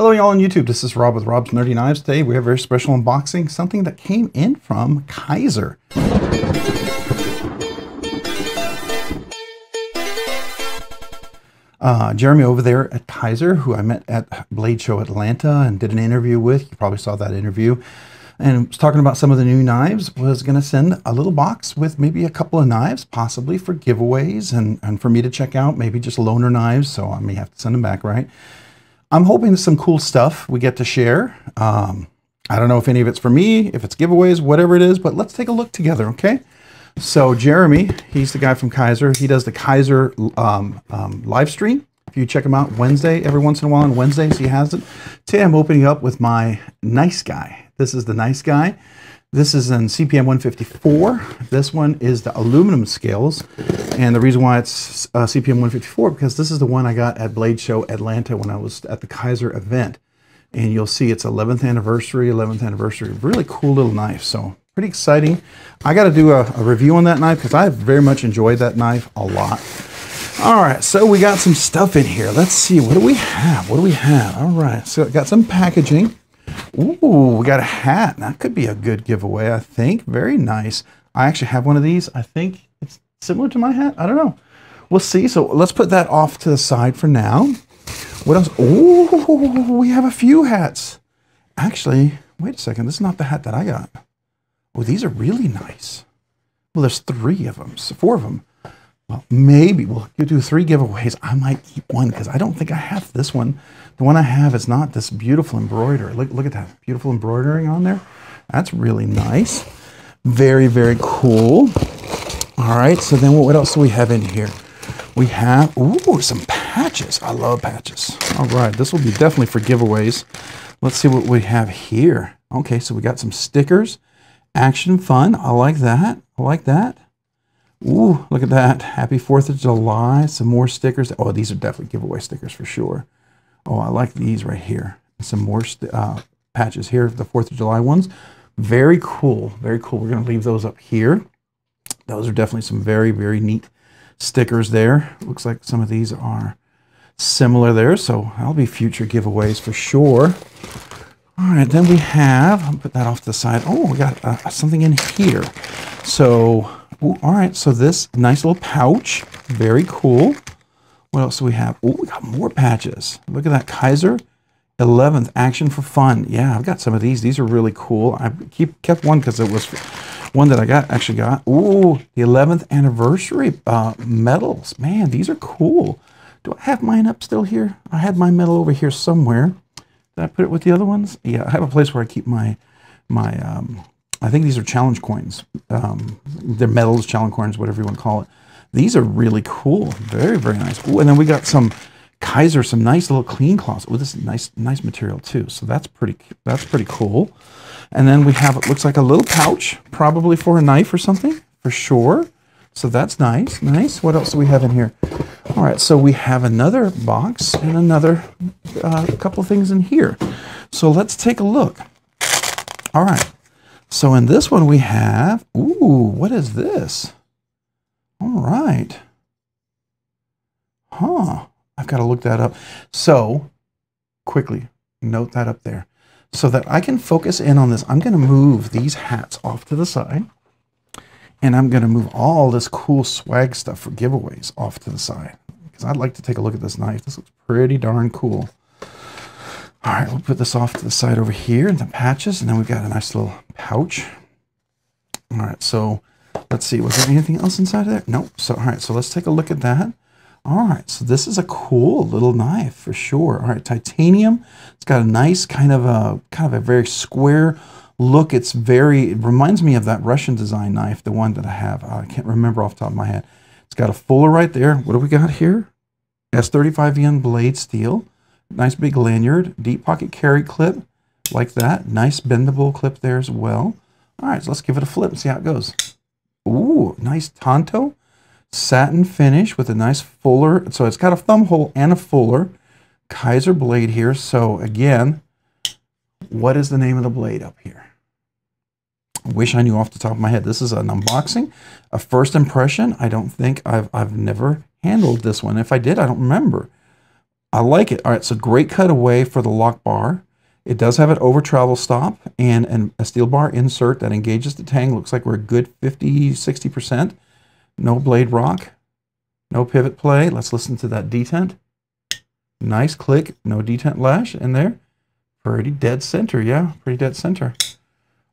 Hello, y'all on YouTube. This is Rob with Rob's Nerdy Knives. Today we have a very special unboxing, something that came in from Kizer. Uh, Jeremy over there at Kizer, who I met at Blade Show Atlanta and did an interview with. You probably saw that interview. And was talking about some of the new knives, was going to send a little box with maybe a couple of knives, possibly for giveaways and, and for me to check out, maybe just loaner knives. So I may have to send them back, right? I'm hoping some cool stuff we get to share. Um, I don't know if any of it's for me, if it's giveaways, whatever it is, but let's take a look together, okay? So Jeremy, he's the guy from Kizer. He does the Kizer um, um, live stream. If you check him out Wednesday, every once in a while on Wednesdays he has it. Today I'm opening up with my nice guy. This is the nice guy. This is in CPM 154. This one is the aluminum scales. And the reason why it's uh, CPM 154, because this is the one I got at Blade Show Atlanta when I was at the Kizer event. And you'll see it's 11th anniversary, 11th anniversary. Really cool little knife. So pretty exciting. I got to do a, a review on that knife because I very much enjoyed that knife a lot. All right, so we got some stuff in here. Let's see, what do we have? What do we have? All right, so got some packaging. Ooh, we got a hat. That could be a good giveaway, I think. Very nice. I actually have one of these. I think it's similar to my hat. I don't know. We'll see. So let's put that off to the side for now. What else? Oh, we have a few hats. Actually, wait a second. This is not the hat that I got. Oh, these are really nice. Well, there's three of them, so four of them. Well, maybe we'll do three giveaways. I might keep one because I don't think I have this one. The one I have is not this beautiful embroidery. Look, look at that beautiful embroidering on there. That's really nice. Very, very cool. All right, so then what else do we have in here? We have, ooh, some patches. I love patches. All right, this will be definitely for giveaways. Let's see what we have here. Okay, so we got some stickers. Action fun. I like that. I like that. Ooh, look at that. Happy 4th of July. Some more stickers. Oh, these are definitely giveaway stickers for sure. Oh, I like these right here. Some more uh, patches here, the 4th of July ones. Very cool. Very cool. We're going to leave those up here. Those are definitely some very, very neat stickers there. Looks like some of these are similar there, so that'll be future giveaways for sure. All right, then we have, I'll put that off to the side. Oh, we got uh, something in here. So Ooh, all right, so this nice little pouch, very cool. What else do we have? Oh, we got more patches. Look at that Kizer 11th Action for Fun. Yeah, I've got some of these. These are really cool. I keep kept one because it was one that I got actually got. Ooh, the 11th anniversary uh, medals. Man, these are cool. Do I have mine up still here? I had my medal over here somewhere. Did I put it with the other ones? Yeah, I have a place where I keep my my um, I think these are challenge coins. Um, they're medals, challenge coins, whatever you want to call it. These are really cool. Very, very nice. Ooh, and then we got some Kizer, some nice little clean cloths. Oh, this is nice, nice material too. So that's pretty, that's pretty cool. And then we have, it looks like a little pouch, probably for a knife or something, for sure. So that's nice, nice. What else do we have in here? All right, so we have another box and another uh, couple things in here. So let's take a look. All right, so in this one we have, ooh, what is this? All right. Huh. I've got to look that up. So quickly note that up there so that I can focus in on this. I'm going to move these hats off to the side and I'm going to move all this cool swag stuff for giveaways off to the side because I'd like to take a look at this knife. This looks pretty darn cool. All right, we'll put this off to the side over here in the patches, and then we've got a nice little pouch. All right, so let's see. Was there anything else inside of there? Nope. So, all right, so let's take a look at that. All right, so this is a cool little knife for sure. All right, titanium. It's got a nice kind of a kind of a very square look. It's very, it reminds me of that Russian design knife, the one that I have. I can't remember off the top of my head. It's got a fuller right there. What do we got here? S35VN blade steel. Nice big lanyard, deep pocket carry clip, like that. Nice bendable clip there as well. All right, so let's give it a flip and see how it goes. Ooh, nice Tanto satin finish with a nice fuller. So it's got a thumb hole and a fuller. Kizer blade here. So again, what is the name of the blade up here? Wish I knew off the top of my head. This is an unboxing, a first impression. I don't think I've, I've never handled this one. If I did, I don't remember. I like it. All right, so great cutaway for the lock bar. It does have an over travel stop and, and a steel bar insert that engages the tang. Looks like we're a good 50, 60%. No blade rock, no pivot play. Let's listen to that detent. Nice click, no detent lash in there. Pretty dead center, yeah, pretty dead center.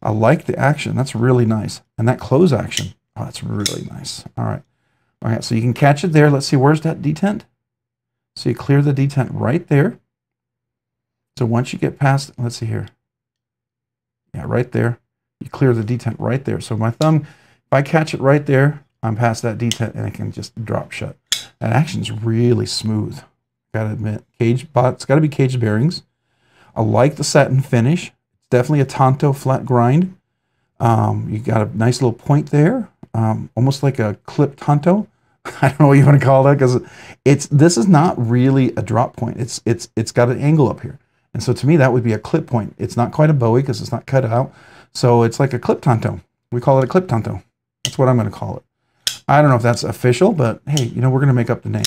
I like the action. That's really nice. And that close action, oh, that's really nice. All right. All right, so you can catch it there. Let's see, where's that detent? So you clear the detent right there. So once you get past, let's see here. Yeah, right there. You clear the detent right there. So my thumb, if I catch it right there, I'm past that detent and it can just drop shut. That action's really smooth. Gotta admit, cage, but it's gotta be cage bearings. I like the satin finish. It's definitely a Tanto flat grind. Um, you got a nice little point there, um, almost like a clip Tanto. I don't know what you want to call that because it's this is not really a drop point. It's it's it's got an angle up here. And so to me, that would be a clip point. It's not quite a Bowie because it's not cut out. So it's like a clip tanto. We call it a clip tanto. That's what I'm going to call it. I don't know if that's official, but hey, you know, we're going to make up the name.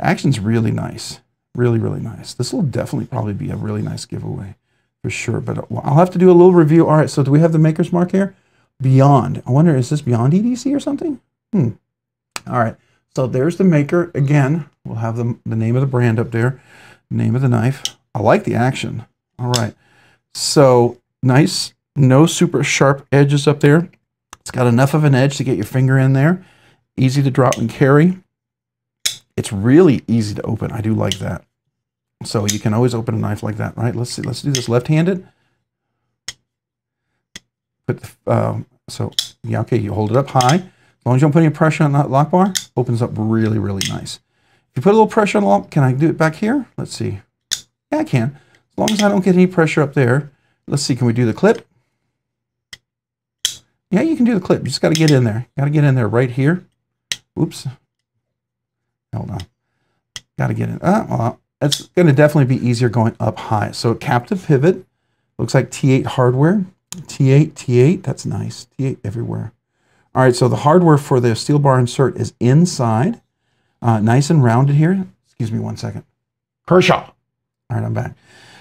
Action's really nice. Really, really nice. This will definitely probably be a really nice giveaway for sure. But I'll have to do a little review. All right, so do we have the maker's mark here? Beyond. I wonder, is this Beyond EDC or something? Hmm. All right. So there's the maker. Again, we'll have the, the name of the brand up there, name of the knife. I like the action. All right. So nice, no super sharp edges up there. It's got enough of an edge to get your finger in there. Easy to drop and carry. It's really easy to open. I do like that. So you can always open a knife like that, right? Let's see. Let's do this left-handed. Put the, um, so yeah, okay. You hold it up high. As long as you don't put any pressure on that lock bar, opens up really, really nice. If you put a little pressure on the lock, can I do it back here? Let's see. Yeah, I can. As long as I don't get any pressure up there. Let's see, can we do the clip? Yeah, you can do the clip. You just got to get in there. Got to get in there right here. Oops. Hold on. Got to get in. Ah, well, it's going to definitely be easier going up high. So captive pivot. Looks like T8 hardware. T8, T8. That's nice. T8 everywhere. All right, so the hardware for the steel bar insert is inside. Uh, nice and rounded here. Excuse me one second. Kershaw. All right, I'm back.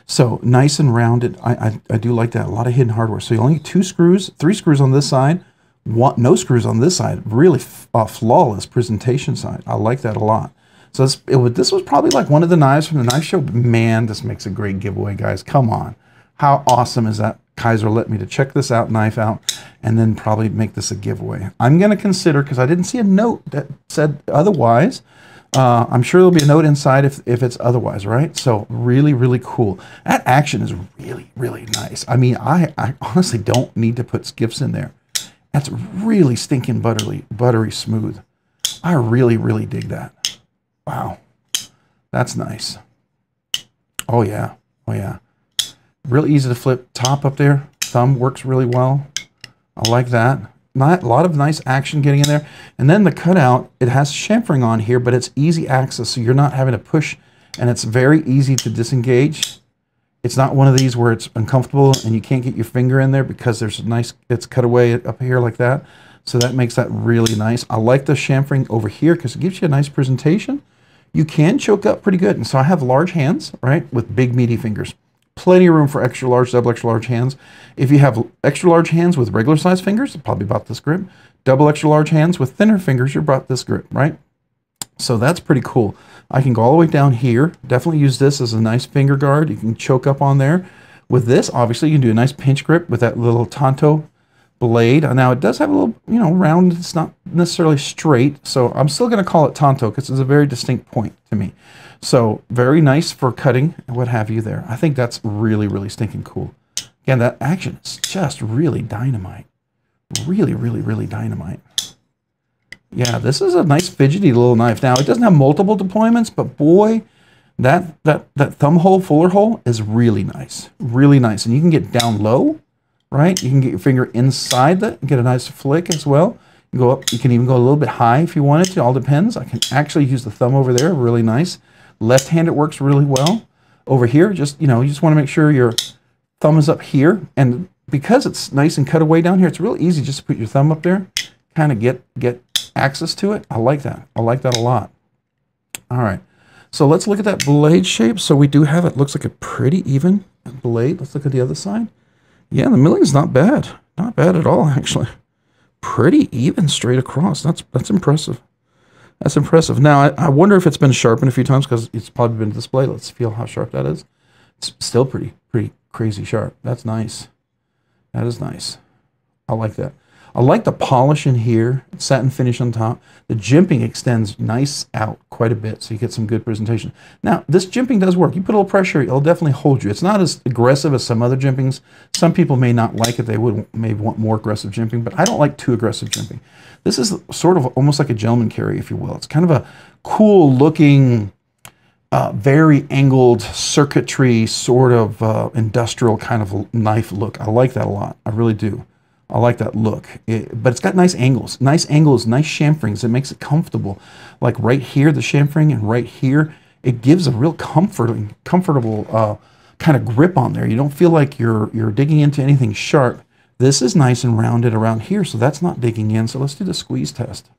So nice and rounded. I, I, I, do like that. A lot of hidden hardware. So you only two screws, three screws on this side, one, no screws on this side. Really uh, flawless presentation side. I like that a lot. So this, it would, this was probably like one of the knives from the knife show. Man, this makes a great giveaway, guys. Come on. How awesome is that? Kizer let me to check this out, knife out, and then probably make this a giveaway. I'm going to consider, because I didn't see a note that said otherwise, uh, I'm sure there'll be a note inside if, if it's otherwise, right? So really, really cool. That action is really, really nice. I mean, I, I honestly don't need to put skiffs in there. That's really stinking buttery, buttery smooth. I really, really dig that. Wow. That's nice. Oh, yeah. Oh, yeah. Real easy to flip. Top up there. Thumb works really well. I like that not, a lot of nice action getting in there. And then the cutout, it has chamfering on here, but it's easy access, so you're not having to push, and it's very easy to disengage. It's not one of these where it's uncomfortable and you can't get your finger in there because there's a nice, it's cut away up here like that. So that makes that really nice. I like the chamfering over here because it gives you a nice presentation. You can choke up pretty good. And so I have large hands, right, with big meaty fingers plenty of room for extra large, double extra large hands. If you have extra large hands with regular size fingers, probably about this grip. Double extra large hands with thinner fingers, you're about this grip, right? So that's pretty cool. I can go all the way down here. Definitely use this as a nice finger guard. You can choke up on there. With this, obviously, you can do a nice pinch grip with that little Tanto blade. Uh, now, it does have a little, you know, round. It's not necessarily straight. So I'm still going to call it Tanto because it's a very distinct point to me. So very nice for cutting and what have you there. I think that's really, really stinking cool. Again, that action is just really dynamite. Really, really, really dynamite. Yeah, this is a nice fidgety little knife. Now, it doesn't have multiple deployments, but boy, that, that, that thumb hole, fuller hole is really nice. Really nice. And you can get down low, right? You can get your finger inside that and get a nice flick as well. You go up, you can even go a little bit high if you wanted to, all depends. I can actually use the thumb over there, really nice. Left-handed works really well. Over here, just, you know, you just want to make sure your thumb is up here. And because it's nice and cut away down here, it's real easy just to put your thumb up there, kind of get, get access to it. I like that. I like that a lot. All right. So let's look at that blade shape. So we do have it. Looks like a pretty even blade. Let's look at the other side. Yeah, the milling is not bad. Not bad at all, actually. Pretty even straight across. That's that's impressive. That's impressive. Now, I, I wonder if it's been sharpened a few times because it's probably been displayed. Let's feel how sharp that is. It's still pretty, pretty crazy sharp. That's nice. That is nice. I like that. I like the polish in here, satin finish on top. The jimping extends nice out quite a bit, so you get some good presentation. Now, this jimping does work. You put a little pressure, it'll definitely hold you. It's not as aggressive as some other jimpings. Some people may not like it. They would maybe want more aggressive jimping, but I don't like too aggressive jimping. This is sort of almost like a gentleman carry, if you will. It's kind of a cool looking, uh, very angled circuitry, sort of uh, industrial kind of knife look. I like that a lot. I really do. I like that look. It, but it's got nice angles, nice angles, nice chamferings. It makes it comfortable. Like right here, the chamfering, and right here, it gives a real comforting, comfortable uh, kind of grip on there. You don't feel like you're you're digging into anything sharp. This is nice and rounded around here, so that's not digging in. So let's do the squeeze test.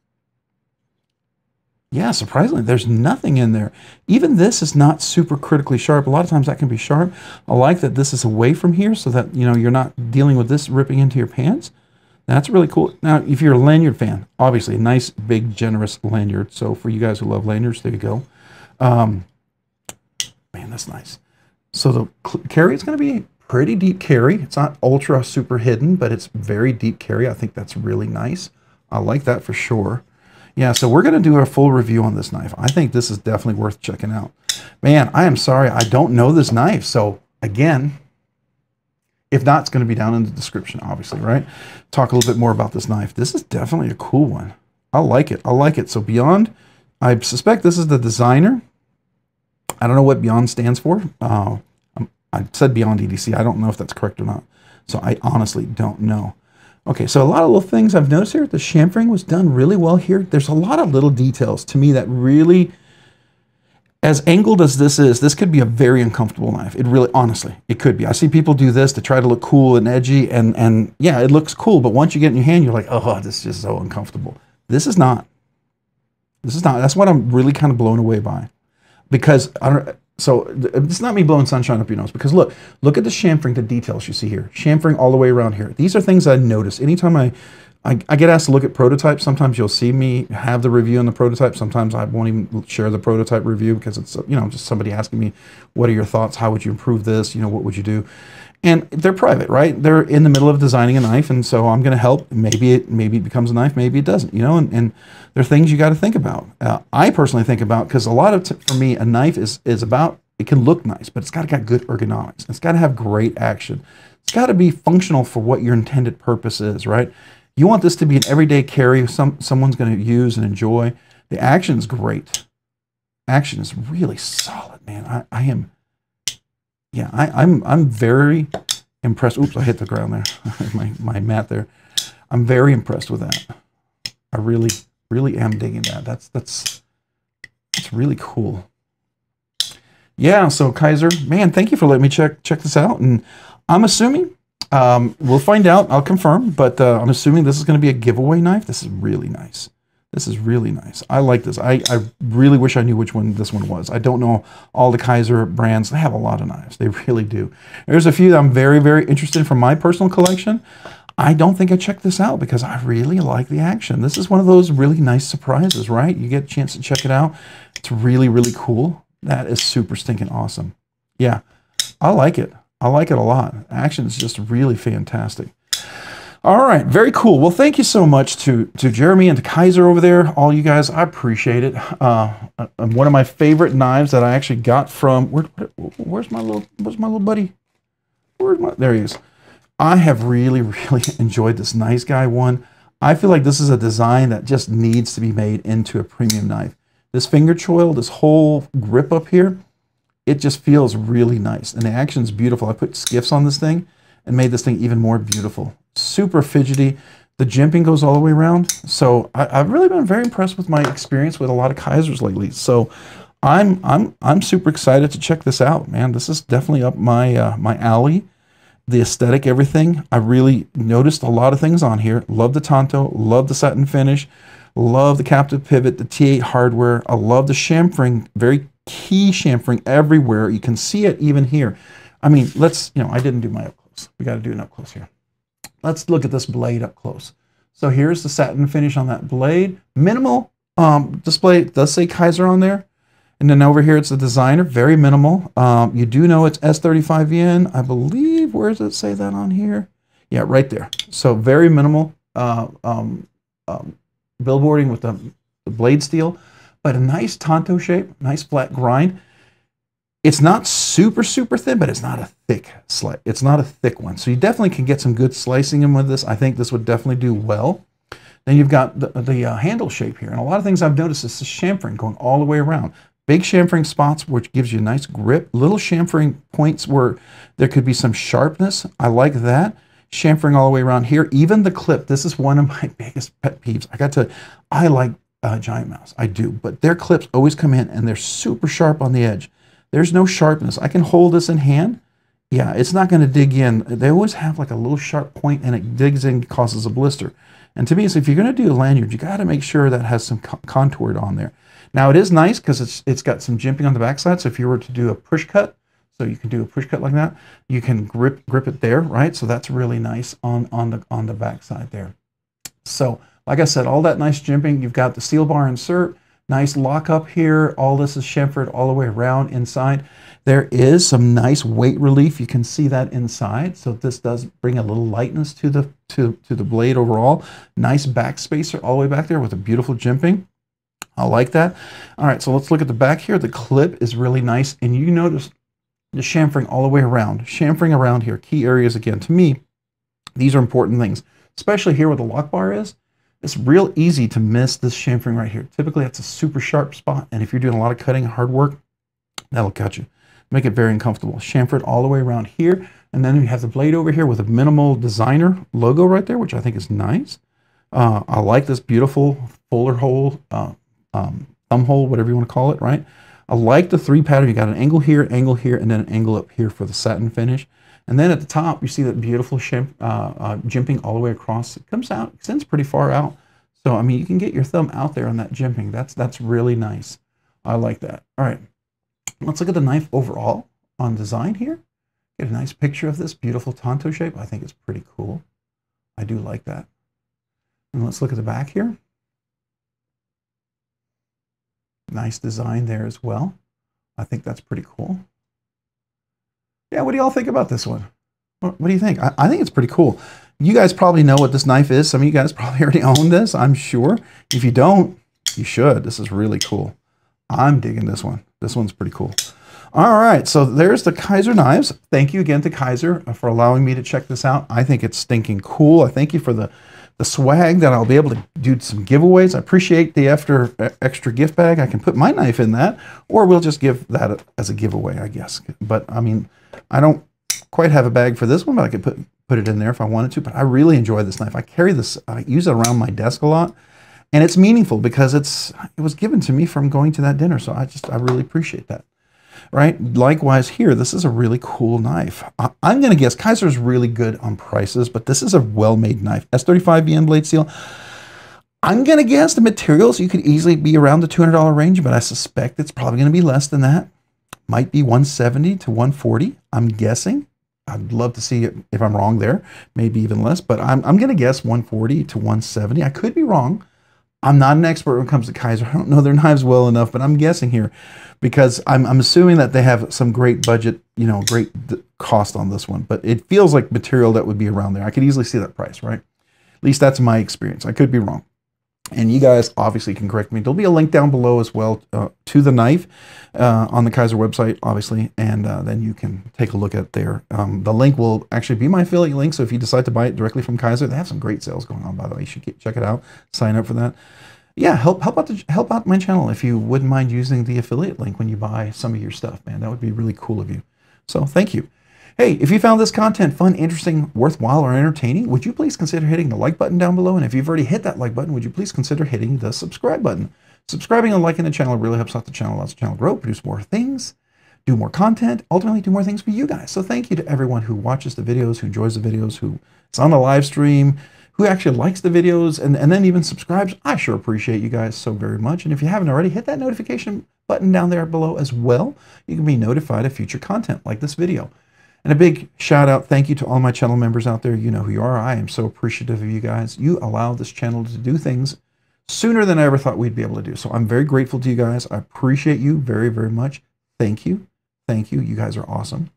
Yeah, surprisingly, there's nothing in there. Even this is not super critically sharp. A lot of times that can be sharp. I like that this is away from here so that, you know, you're not dealing with this ripping into your pants. That's really cool. Now, if you're a lanyard fan, obviously a nice, big, generous lanyard. So for you guys who love lanyards, there you go. Um, man, that's nice. So the carry is going to be pretty deep carry. It's not ultra super hidden, but it's very deep carry. I think that's really nice. I like that for sure. Yeah, so we're going to do a full review on this knife. I think this is definitely worth checking out. Man, I am sorry. I don't know this knife. So again, if not, it's going to be down in the description, obviously, right? Talk a little bit more about this knife. This is definitely a cool one. I like it. I like it. So Beyond, I suspect this is the designer. I don't know what Beyond stands for. Uh, I said Beyond EDC. I don't know if that's correct or not. So I honestly don't know. Okay, so a lot of little things I've noticed here. The chamfering was done really well here. There's a lot of little details to me that really, as angled as this is, this could be a very uncomfortable knife. It really, honestly, it could be. I see people do this to try to look cool and edgy, and, and yeah, it looks cool, but once you get in your hand, you're like, oh, this is just so uncomfortable. This is not. This is not. That's what I'm really kind of blown away by. Because I don't, so uh, it's not me blowing sunshine up your nose because look, look at the chamfering, the details you see here. Chamfering all the way around here. These are things I notice. Anytime I, I, I, get asked to look at prototypes, sometimes you'll see me have the review on the prototype. Sometimes I won't even share the prototype review because it's, you know, just somebody asking me, what are your thoughts? How would you improve this? You know, what would you do? And they're private, right? They're in the middle of designing a knife, and so I'm going to help. Maybe it maybe it becomes a knife, maybe it doesn't. You know, and, and there are things you got to think about. Uh, I personally think about because a lot of for me, a knife is is about it can look nice, but it's got to got good ergonomics. It's got to have great action. It's got to be functional for what your intended purpose is, right? You want this to be an everyday carry some someone's going to use and enjoy. The action is great. Action is really solid, man. I, I am, yeah, I, I'm I'm very impressed. Oops, I hit the ground there, my my mat there. I'm very impressed with that. I really, really am digging that. That's that's that's really cool yeah, so Kizer, man, thank you for letting me check check this out. And I'm assuming um, we'll find out. I'll confirm, but uh, I'm assuming this is going to be a giveaway knife. This is really nice. This is really nice. I like this. I, I really wish I knew which one this one was. I don't know all the Kizer brands. They have a lot of knives. They really do. There's a few that I'm very, very interested in from my personal collection. I don't think I checked this out because I really like the action. This is one of those really nice surprises, right? You get a chance to check it out. It's really, really cool. That is super stinking awesome. Yeah, I like it. I like it a lot. Action is just really fantastic. All right, very cool. Well, thank you so much to to Jeremy and to Kizer over there. All you guys, I appreciate it. Uh, one of my favorite knives that I actually got from where, where's my little where's my little buddy? Where's my there he is. I have really really enjoyed this nice guy one. I feel like this is a design that just needs to be made into a premium knife. This finger choil, this whole grip up here, it just feels really nice. And the action's beautiful. I put skiffs on this thing and made this thing even more beautiful. Super fidgety. The jimping goes all the way around. So I, have really been very impressed with my experience with a lot of Kizers lately. So I'm I'm I'm super excited to check this out, man. This is definitely up my uh, my alley. The aesthetic, everything. I really noticed a lot of things on here. Love the Tanto, love the satin finish. Love the captive pivot, the T8 hardware. I love the chamfering, very key chamfering everywhere. You can see it even here. I mean, let's, you know, I didn't do my up close. We got to do an up close here. Let's look at this blade up close. So here's the satin finish on that blade. Minimal um, display. It does say Kizer on there. And then over here, it's the designer, very minimal. Um, you do know it's S35VN. I believe, where does it say that on here? Yeah, right there. So very minimal uh, um, um, billboarding with the, the blade steel, but a nice tanto shape, nice flat grind. It's not super, super thin, but it's not a thick slice. It's not a thick one. So you definitely can get some good slicing in with this. I think this would definitely do well. Then you've got the, the uh, handle shape here. And a lot of things I've noticed is the chamfering going all the way around. Big chamfering spots, which gives you a nice grip. Little chamfering points where there could be some sharpness. I like that. Chamfering all the way around here. Even the clip, this is one of my biggest pet peeves. I got to, I like uh, Giant Mouse. I do. But their clips always come in and they're super sharp on the edge. There's no sharpness. I can hold this in hand. Yeah, it's not going to dig in. They always have like a little sharp point and it digs in, causes a blister. And to me, if you're going to do a lanyard, you got to make sure that has some contoured on there. Now it is nice because it's it's got some jimping on the backside. So if you were to do a push cut, so you can do a push cut like that, you can grip grip it there, right? So that's really nice on on the on the backside there. So like I said, all that nice jimping. You've got the steel bar insert, nice lock up here. All this is chamfered all the way around inside. There is some nice weight relief. You can see that inside. So this does bring a little lightness to the to, to the blade overall. Nice back spacer all the way back there with a beautiful jimping. I like that. All right, so let's look at the back here. The clip is really nice, and you notice the chamfering all the way around. Chamfering around here, key areas again. To me, these are important things, especially here where the lock bar is. It's real easy to miss this chamfering right here. Typically, that's a super sharp spot, and if you're doing a lot of cutting, hard work, that'll cut you. Make it very uncomfortable. Chamfered all the way around here, and then you have the blade over here with a minimal designer logo right there, which I think is nice. Uh, I like this beautiful fuller hole uh, um, thumb hole, whatever you want to call it, right? I like the three pattern. You got an angle here, angle here, and then an angle up here for the satin finish. And then at the top, you see that beautiful shimp, uh, uh, jimping all the way across. It comes out, extends pretty far out. So, I mean, you can get your thumb out there on that jimping. That's, that's really nice. I like that. All right, let's look at the knife overall on design here. Get a nice picture of this beautiful tanto shape. I think it's pretty cool. I do like that. And let's look at the back here. Nice design there as well. I think that's pretty cool. Yeah, what do y'all think about this one? What, what do you think? I, I, think it's pretty cool. You guys probably know what this knife is. Some of you guys probably already own this, I'm sure. If you don't, you should. This is really cool. I'm digging this one. This one's pretty cool. All right, so there's the Kizer knives. Thank you again to Kizer uh, for allowing me to check this out. I think it's stinking cool. I thank you for the the swag that I'll be able to do some giveaways. I appreciate the after extra gift bag. I can put my knife in that, or we'll just give that as a giveaway, I guess. But I mean, I don't quite have a bag for this one, but I could put put it in there if I wanted to. But I really enjoy this knife. I carry this, I use it around my desk a lot, and it's meaningful because it's it was given to me from going to that dinner. So I just I really appreciate that right? Likewise here, this is a really cool knife. I, am going to guess Kizer's really good on prices, but this is a well-made knife. S35VN blade steel. I'm going to guess the materials, you could easily be around the $200 range, but I suspect it's probably going to be less than that. Might be 170 to 140, I'm guessing. I'd love to see if I'm wrong there, maybe even less, but I'm, I'm going to guess 140 to 170. I could be wrong. I'm not an expert when it comes to Kizer. I don't know their knives well enough, but I'm guessing here because I'm, I'm assuming that they have some great budget, you know, great cost on this one. But it feels like material that would be around there. I could easily see that price, right? At least that's my experience. I could be wrong. And you guys obviously can correct me. There'll be a link down below as well uh, to the knife uh, on the Kizer website, obviously, and uh, then you can take a look at there. Um, the link will actually be my affiliate link, so if you decide to buy it directly from Kizer, they have some great sales going on, by the way. You should get, check it out, sign up for that yeah, help help out the, help out my channel if you wouldn't mind using the affiliate link when you buy some of your stuff, man. That would be really cool of you. So thank you. Hey, if you found this content fun, interesting, worthwhile, or entertaining, would you please consider hitting the like button down below? And if you've already hit that like button, would you please consider hitting the subscribe button? Subscribing and liking the channel really helps out the channel, lets the channel grow, produce more things, do more content, ultimately do more things for you guys. So thank you to everyone who watches the videos, who enjoys the videos, who is on the live stream, who actually likes the videos and, and then even subscribes. I sure appreciate you guys so very much. And if you haven't already, hit that notification button down there below as well. You can be notified of future content like this video. And a big shout out, thank you to all my channel members out there. You know who you are. I am so appreciative of you guys. You allow this channel to do things sooner than I ever thought we'd be able to do. So I'm very grateful to you guys. I appreciate you very, very much. Thank you. Thank you. You guys are awesome.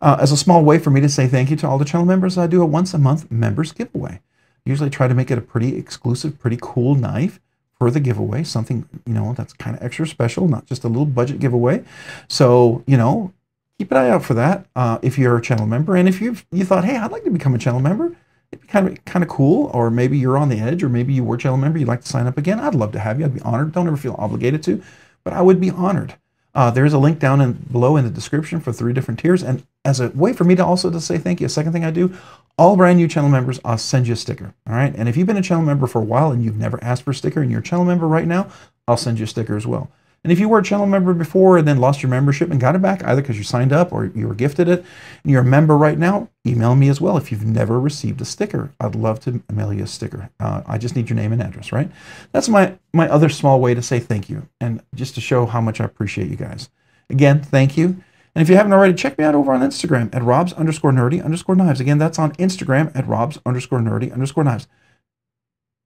Uh, as a small way for me to say thank you to all the channel members, I do a once a month members giveaway. Usually try to make it a pretty exclusive, pretty cool knife for the giveaway, something, you know, that's kind of extra special, not just a little budget giveaway. So, you know, keep an eye out for that uh, if you're a channel member. And if you've, you thought, hey, I'd like to become a channel member, it'd be kind of kind of cool. Or maybe you're on the edge, or maybe you were a channel member, you'd like to sign up again. I'd love to have you. I'd be honored. Don't ever feel obligated to, but I would be honored. Uh, there's a link down in below in the description for three different tiers. And as a way for me to also to say thank you, a second thing I do, all brand new channel members, I'll send you a sticker. All right. And if you've been a channel member for a while and you've never asked for a sticker and you're a channel member right now, I'll send you a sticker as well. And if you were a channel member before and then lost your membership and got it back, either because you signed up or you were gifted it, and you're a member right now, email me as well if you've never received a sticker. I'd love to mail you a sticker. Uh, I just need your name and address, right? That's my, my other small way to say thank you and just to show how much I appreciate you guys. Again, thank you. And if you haven't already, check me out over on Instagram at robs underscore nerdy underscore knives. Again, that's on Instagram at robs underscore nerdy underscore knives.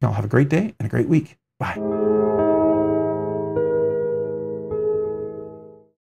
Y'all have a great day and a great week. Bye.